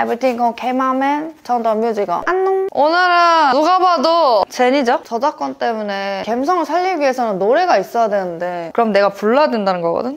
Everything man? 전더 뮤직어. 안녕. 오늘은 누가 봐도 제니죠? 저작권 때문에 감성을 살리기 위해서는 노래가 있어야 되는데 그럼 내가 불러야 된다는 거거든?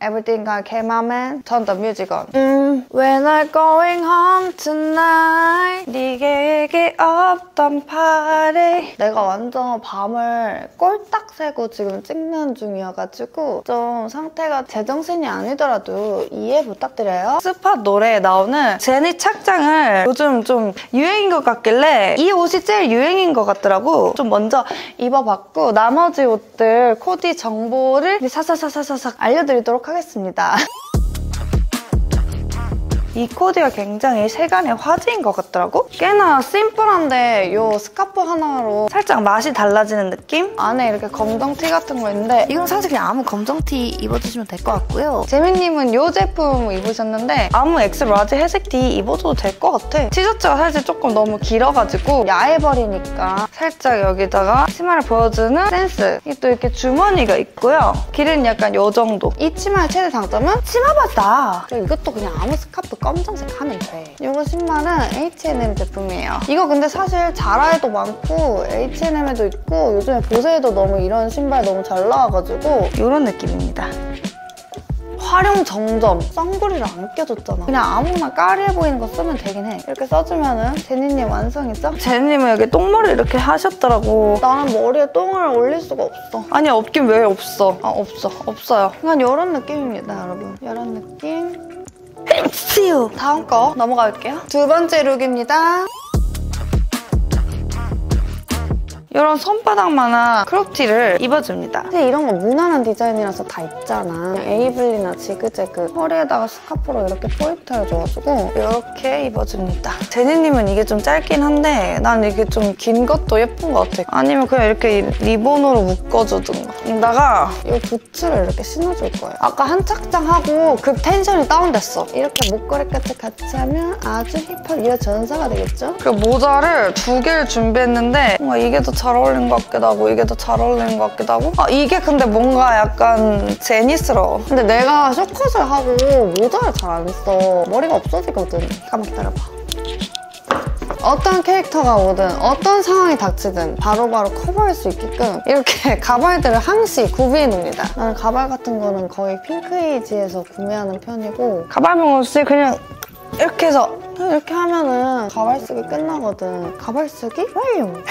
Everything okay, my man? 전더 뮤직어. 음, When I'm going home tonight 네 계획이 없던 party 내가 완전 밤을 꼴딱 새고 지금 찍는 중이어가지고 좀 상태가 제정신이 아니더라도 이해 부탁드려요. 스팟 노래에 나오는 제니 착장을 요즘 좀 유행인 것 같길래 이 옷이 제일 유행인 것 같더라고. 좀 먼저 입어봤고 나머지 옷들 코디 정보를 사사사사사삭 알려드리도록 하겠습니다. 이 코디가 굉장히 세간의 화제인 것 같더라고? 꽤나 심플한데 이 스카프 하나로 살짝 맛이 달라지는 느낌? 안에 이렇게 검정티 같은 거 있는데 이건 사실 그냥 아무 검정티 입어주시면 될 것 같고요. 제니님은 이 제품 입으셨는데 아무 엑스 라지 회색 티 입어줘도 될 것 같아. 티셔츠가 사실 조금 너무 길어가지고 야해버리니까 살짝 여기다가 치마를 보여주는 센스. 이게 또 이렇게 주머니가 있고요. 길은 약간 이 정도. 이 치마의 최대 장점은 치마바지다. 그리고 이것도 그냥 아무 스카프 검정색 하면 돼. 이거 신발은 H&M 제품이에요. 이거 근데 사실 자라에도 많고 H&M에도 있고 요즘에 보세에도 너무 이런 신발 너무 잘 나와가지고 이런 느낌입니다. 활용 정점. 선글이를 안 껴줬잖아. 그냥 아무나 까리해 보이는 거 쓰면 되긴 해. 이렇게 써주면은 제니님 완성이죠? 제니님은 여기 똥머리 이렇게 하셨더라고. 나는 머리에 똥을 올릴 수가 없어. 아니 없긴 왜 없어. 아 없어. 없어요. 그냥 이런 느낌입니다 여러분. 이런 느낌. 엑스유 다음 거 넘어갈게요. 두 번째 룩입니다. 이런 손바닥만한 크롭티를 입어줍니다. 사실 이런 거 무난한 디자인이라서 다 있잖아. 에이블리나 지그재그 허리에다가 스카프로 이렇게 포인트 해줘가지고 이렇게 입어줍니다. 제니님은 이게 좀 짧긴 한데 난 이게 좀 긴 것도 예쁜 것 같아. 아니면 그냥 이렇게 리본으로 묶어주든가. 여기다가 이 부츠를 이렇게 신어줄 거예요. 아까 한 착장 하고 급 텐션이 다운됐어. 이렇게 목걸이 끝을 같이 하면 아주 힙한 여전사가 되겠죠? 그 모자를 두 개를 준비했는데 뭔가 이게 더잘 어울리는 것 같기도 하고 이게 더 잘 어울리는 것 같기도 하고 아 이게 근데 뭔가 약간 제니스러워. 근데 내가 쇼컷을 하고 모자를 잘 안 써. 머리가 없어지거든. 잠깐만 기다려봐. 어떤 캐릭터가 오든 어떤 상황이 닥치든 바로바로 커버할 수 있게끔 이렇게 가발들을 항시 구비해 놓습니다. 나는 가발 같은 거는 거의 핑크에이지에서 구매하는 편이고 가발봉 없이 그냥 이렇게 해서 이렇게 하면은 가발 쓰기 끝나거든. 가발 쓰기 완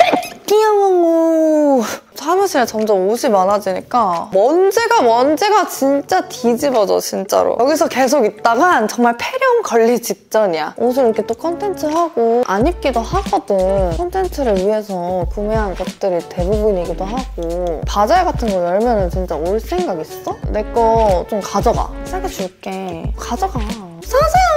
료! 귀여워. 사무실에 점점 옷이 많아지니까 먼지가 먼지가 진짜 뒤집어져 진짜로. 여기서 계속 있다간 정말 폐렴 걸리 직전이야. 옷을 이렇게 또 컨텐츠하고 안 입기도 하거든. 컨텐츠를 위해서 구매한 것들이 대부분이기도 하고 바자회 같은 거 열면은 진짜 올 생각 있어? 내 거 좀 가져가. 싸게 줄게. 가져가. 사세요!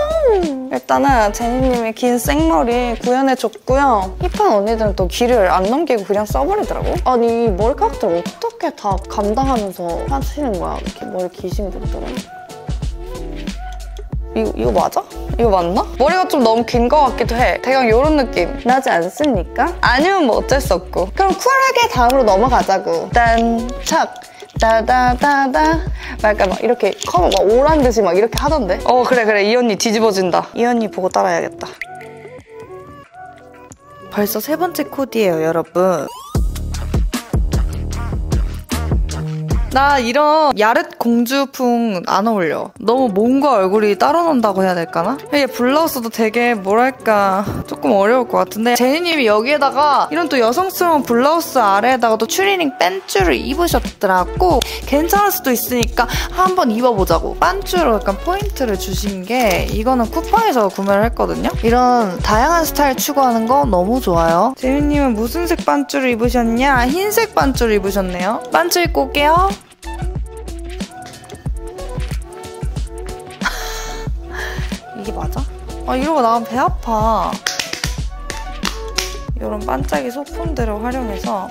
일단은 제니님이 긴 생머리 구현해줬고요. 힙한 언니들은 또 귀를 안 넘기고 그냥 써버리더라고. 아니 머리카락들 어떻게 다 감당하면서 하시는 거야? 이렇게 머리 기신 분들은. 이거, 이거 맞아? 이거 맞나? 머리가 좀 너무 긴 것 같기도 해. 대강 이런 느낌 나지 않습니까? 아니면 뭐 어쩔 수 없고. 그럼 쿨하게 다음으로 넘어가자고. 딴, 착. 다다다다 약간 막 이렇게 커버 막 오란 듯이 막 이렇게 하던데? 어 그래 그래. 이 언니 뒤집어진다. 이 언니 보고 따라야겠다. 벌써 세 번째 코디예요, 여러분. 나 이런 야릇 공주풍 안 어울려. 너무 몸과 얼굴이 따로 논다고 해야 될까나? 이게 블라우스도 되게 뭐랄까 조금 어려울 것 같은데 제니님이 여기에다가 이런 또 여성스러운 블라우스 아래에다가 또 추리닝 뺀줄을 입으셨더라고. 괜찮을 수도 있으니까 한번 입어보자고. 빤줄로 약간 포인트를 주신 게 이거는 쿠팡에서 구매를 했거든요. 이런 다양한 스타일 추구하는 거 너무 좋아요. 제니님은 무슨 색 반줄을 입으셨냐? 흰색 반줄을 입으셨네요. 반줄 입고 올게요. 아? 아 이러고 나가면 배 아파. 이런 반짝이 소품들을 활용해서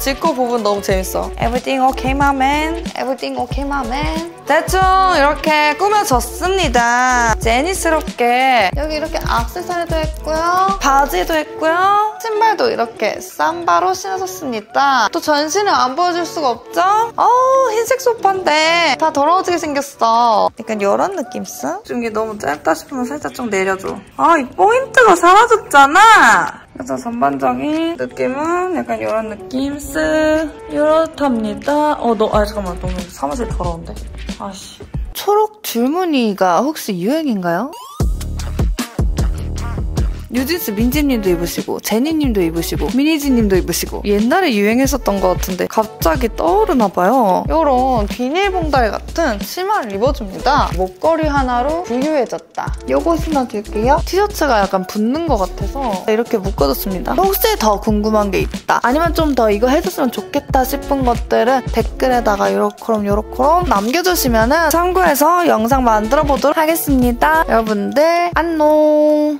짚고 부분 너무 재밌어. Everything okay, my man? Everything okay, my man? 대충 이렇게 꾸며졌습니다. 제니스럽게 여기 이렇게 악세사리도 했고요. 바지도 했고요. 신발도 이렇게 삼바로 신어줬습니다. 또 전신을 안 보여줄 수가 없죠? 어우, 흰색 소파인데 다 더러워지게 생겼어. 약간 이런 느낌 있어? 좀 이게 너무 짧다 싶으면 살짝 좀 내려줘. 아, 이 포인트가 사라졌잖아! 그래서 전반적인 느낌은 약간 이런 느낌 쓱 이렇답니다. 어, 너, 아 잠깐만 너무 사무실 더러운데? 아씨. 초록 줄무늬가 혹시 유행인가요? 뉴진스 민지님도 입으시고 제니님도 입으시고 미니지님도 입으시고 옛날에 유행했었던 것 같은데 갑자기 떠오르나 봐요. 이런 비닐 봉다리 같은 치마를 입어줍니다. 목걸이 하나로 부유해졌다. 요거 신어줄게요. 티셔츠가 약간 붙는 것 같아서 이렇게 묶어줬습니다. 혹시 더 궁금한 게 있다. 아니면 좀 더 이거 해줬으면 좋겠다 싶은 것들은 댓글에다가 요렇게럼 요렇게럼 남겨주시면 참고해서 영상 만들어 보도록 하겠습니다. 여러분들 안녕.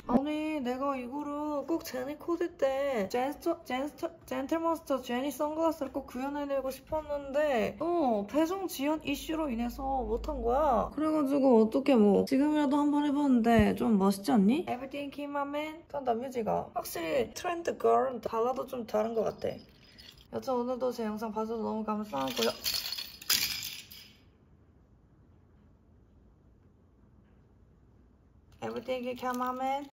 꼭 제니 코디 때 젠스터, 젠스터, 젠틀몬스터 제니 선글라스를 꼭 구현해내고 싶었는데 어 배송 지연 이슈로 인해서 못한 거야. 그래가지고 어떻게 뭐 지금이라도 한번 해봤는데 좀 멋있지 않니? Everything came my man. 딴다 뮤지가 확실히 트렌드 걸은 달라도 좀 다른 것 같아. 여튼 오늘도 제 영상 봐줘서 너무 감사하고요. Everything came my man